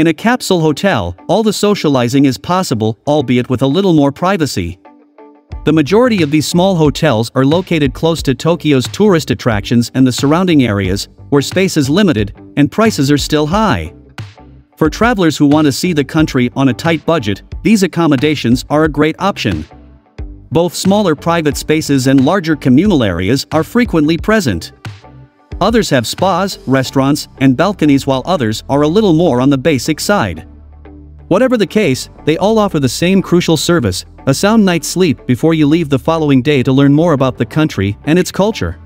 In a capsule hotel, all the socializing is possible, albeit with a little more privacy. The majority of these small hotels are located close to Tokyo's tourist attractions and the surrounding areas, where space is limited and prices are still high. For travelers who want to see the country on a tight budget, these accommodations are a great option. Both smaller private spaces and larger communal areas are frequently present. Others have spas, restaurants, and balconies while others are a little more on the basic side. Whatever the case, they all offer the same crucial service, a sound night's sleep before you leave the following day to learn more about the country and its culture.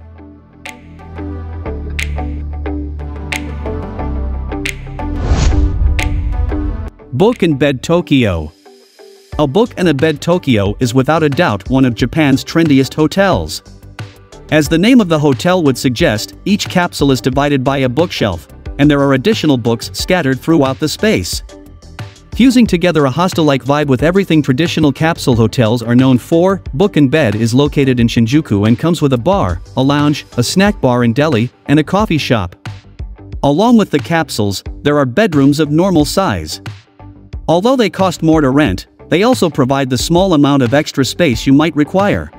Book and Bed Tokyo A Book and a Bed Tokyo is without a doubt one of Japan's trendiest hotels. As the name of the hotel would suggest, each capsule is divided by a bookshelf, and there are additional books scattered throughout the space. Fusing together a hostel-like vibe with everything traditional capsule hotels are known for, Book and Bed is located in Shinjuku and comes with a bar, a lounge, a snack bar in deli, and a coffee shop. Along with the capsules, there are bedrooms of normal size. Although they cost more to rent, they also provide the small amount of extra space you might require.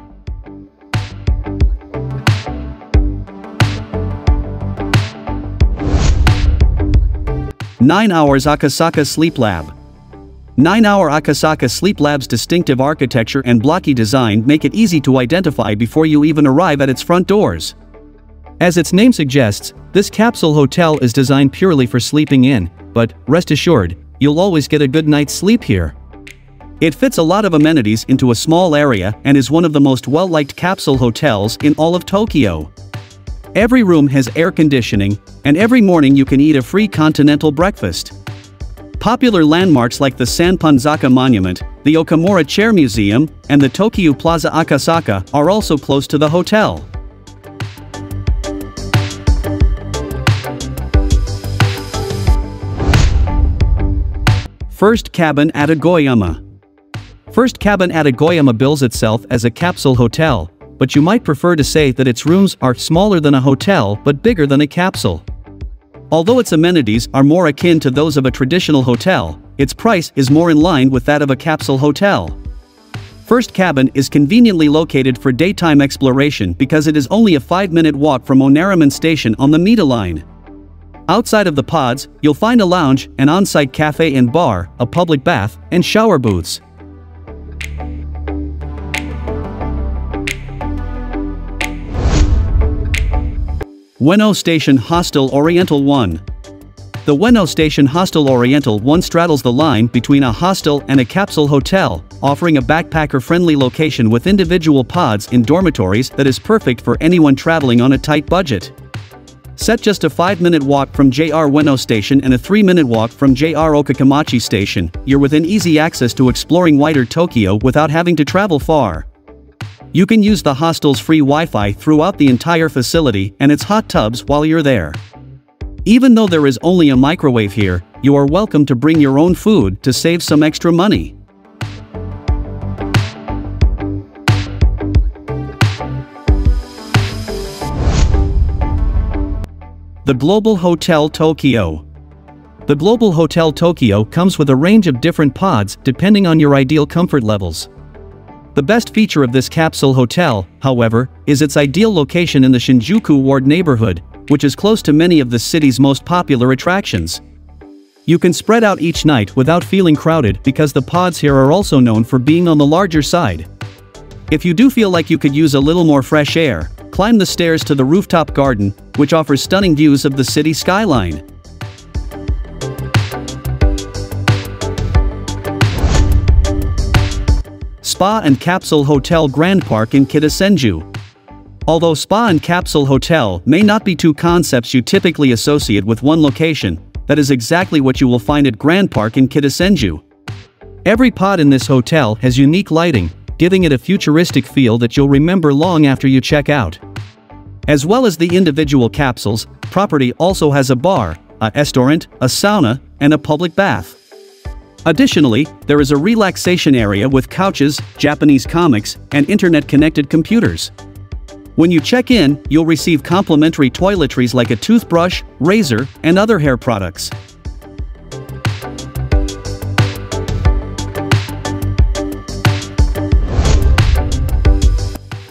Nine Hours Akasaka Sleep Lab 9-Hour Akasaka Sleep Lab's distinctive architecture and blocky design make it easy to identify before you even arrive at its front doors. As its name suggests, this capsule hotel is designed purely for sleeping in, but, rest assured, you'll always get a good night's sleep here. It fits a lot of amenities into a small area and is one of the most well-liked capsule hotels in all of Tokyo. Every room has air conditioning, and every morning you can eat a free continental breakfast. Popular landmarks like the Sanpon-zaka Monument, the Okamura Chair Museum, and the Tokyo Plaza Akasaka are also close to the hotel. First Cabin Atagoyama First Cabin Atagoyama bills itself as a capsule hotel, but you might prefer to say that its rooms are smaller than a hotel but bigger than a capsule. Although its amenities are more akin to those of a traditional hotel, its price is more in line with that of a capsule hotel. First Cabin is conveniently located for daytime exploration because it is only a 5-minute walk from Onarimon Station on the Mita line. Outside of the pods, you'll find a lounge, an on-site cafe and bar, a public bath, and shower booths. Ueno Station Hostel Oriental 1 The Ueno Station Hostel Oriental 1 straddles the line between a hostel and a capsule hotel, offering a backpacker-friendly location with individual pods in dormitories that is perfect for anyone traveling on a tight budget. Set just a 5-minute walk from JR Ueno Station and a 3-minute walk from JR Okachimachi Station, you're within easy access to exploring wider Tokyo without having to travel far. You can use the hostel's free Wi-Fi throughout the entire facility and its hot tubs while you're there. Even though there is only a microwave here, you are welcome to bring your own food to save some extra money. The Global Hotel Tokyo The Global Hotel Tokyo comes with a range of different pods depending on your ideal comfort levels. The best feature of this capsule hotel, however, is its ideal location in the Shinjuku Ward neighborhood, which is close to many of the city's most popular attractions. You can spread out each night without feeling crowded because the pods here are also known for being on the larger side. If you do feel like you could use a little more fresh air, climb the stairs to the rooftop garden, which offers stunning views of the city skyline. Spa and Capsule Hotel Grand Park in Kitasenju. Although Spa and Capsule Hotel may not be two concepts you typically associate with one location, that is exactly what you will find at Grand Park in Kitasenju. Every pod in this hotel has unique lighting, giving it a futuristic feel that you'll remember long after you check out. As well as the individual capsules, property also has a bar, a restaurant, a sauna, and a public bath. Additionally, there is a relaxation area with couches, Japanese comics, and internet-connected computers. When you check in, you'll receive complimentary toiletries like a toothbrush, razor, and other hair products.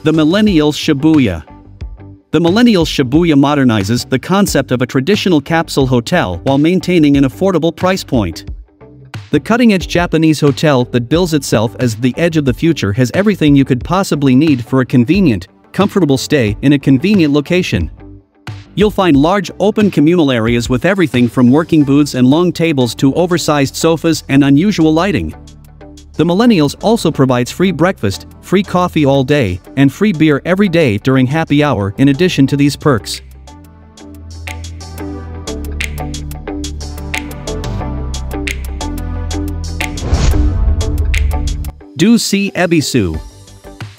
The Millennial Shibuya The Millennial Shibuya modernizes the concept of a traditional capsule hotel while maintaining an affordable price point. The cutting-edge Japanese hotel that bills itself as the edge of the future has everything you could possibly need for a convenient, comfortable stay in a convenient location. You'll find large open communal areas with everything from working booths and long tables to oversized sofas and unusual lighting. The Millennials also provides free breakfast, free coffee all day, and free beer every day during happy hour in addition to these perks. Do-Si Ebisu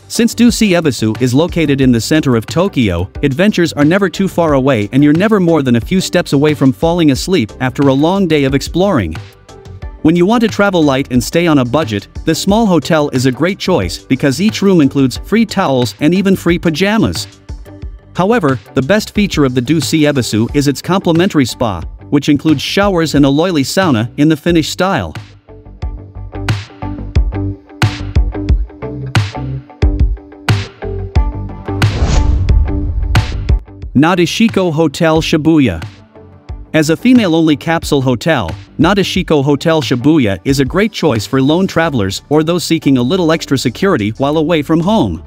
Since Do-Si Ebisu is located in the center of Tokyo, adventures are never too far away and you're never more than a few steps away from falling asleep after a long day of exploring. When you want to travel light and stay on a budget, this small hotel is a great choice because each room includes free towels and even free pajamas. However, the best feature of the Do-Si Ebisu is its complimentary spa, which includes showers and a löyly sauna in the Finnish style. Nadeshiko Hotel Shibuya as a female-only capsule hotel, Nadeshiko Hotel Shibuya is a great choice for lone travelers or those seeking a little extra security while away from home.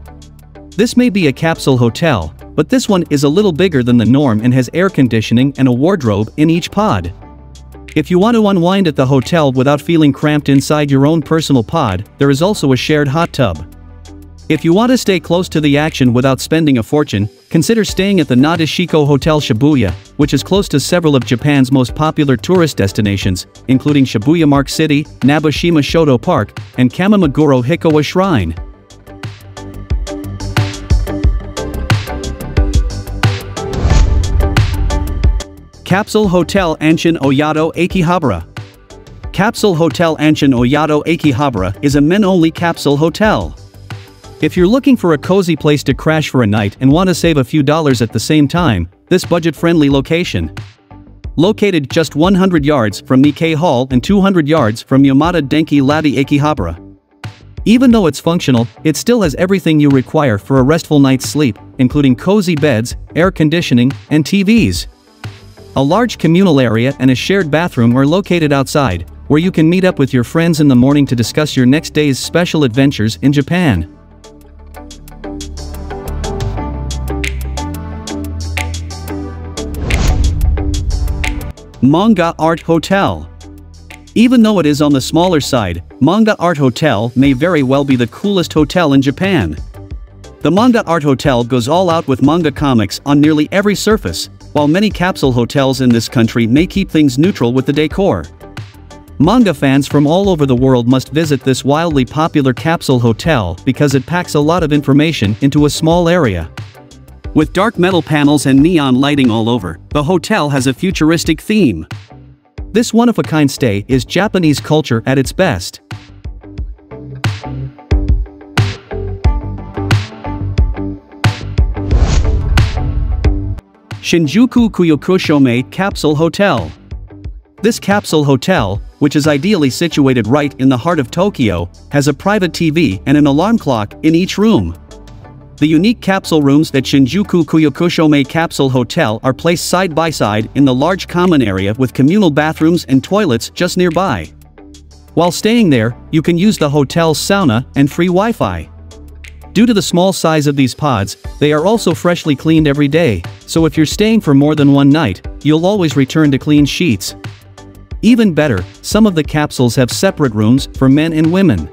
This may be a capsule hotel, but this one is a little bigger than the norm and has air conditioning and a wardrobe in each pod. If you want to unwind at the hotel without feeling cramped inside your own personal pod, there is also a shared hot tub. If you want to stay close to the action without spending a fortune, consider staying at the Nadeshiko Hotel Shibuya, which is close to several of Japan's most popular tourist destinations, including Shibuya Mark City, Nabeshima Shoto Park, and Kamimeguro Hikawa Shrine. Capsule Hotel Anshin Oyado Akihabara Capsule Hotel Anshin Oyado Akihabara is a men-only capsule hotel. If you're looking for a cozy place to crash for a night and want to save a few dollars at the same time, this budget-friendly location. Located just 100 yards from Nikkei Hall and 200 yards from Yamada Denki Latte Akihabara. Even though it's functional, it still has everything you require for a restful night's sleep, including cozy beds, air conditioning, and TVs. A large communal area and a shared bathroom are located outside, where you can meet up with your friends in the morning to discuss your next day's special adventures in Japan. Manga Art Hotel. Even though it is on the smaller side, Manga Art Hotel may very well be the coolest hotel in Japan. The Manga Art Hotel goes all out with manga comics on nearly every surface, while many capsule hotels in this country may keep things neutral with the decor. Manga fans from all over the world must visit this wildly popular capsule hotel because it packs a lot of information into a small area. With dark metal panels and neon lighting all over, the hotel has a futuristic theme. This one-of-a-kind stay is Japanese culture at its best. Shinjuku Kuyakushomae Capsule Hotel This capsule hotel, which is ideally situated right in the heart of Tokyo, has a private TV and an alarm clock in each room. The unique capsule rooms at Shinjuku Kuyakushomae Capsule Hotel are placed side by side in the large common area with communal bathrooms and toilets just nearby. While staying there, you can use the hotel's sauna and free Wi-Fi. Due to the small size of these pods, they are also freshly cleaned every day, so if you're staying for more than one night, you'll always return to clean sheets. Even better, some of the capsules have separate rooms for men and women.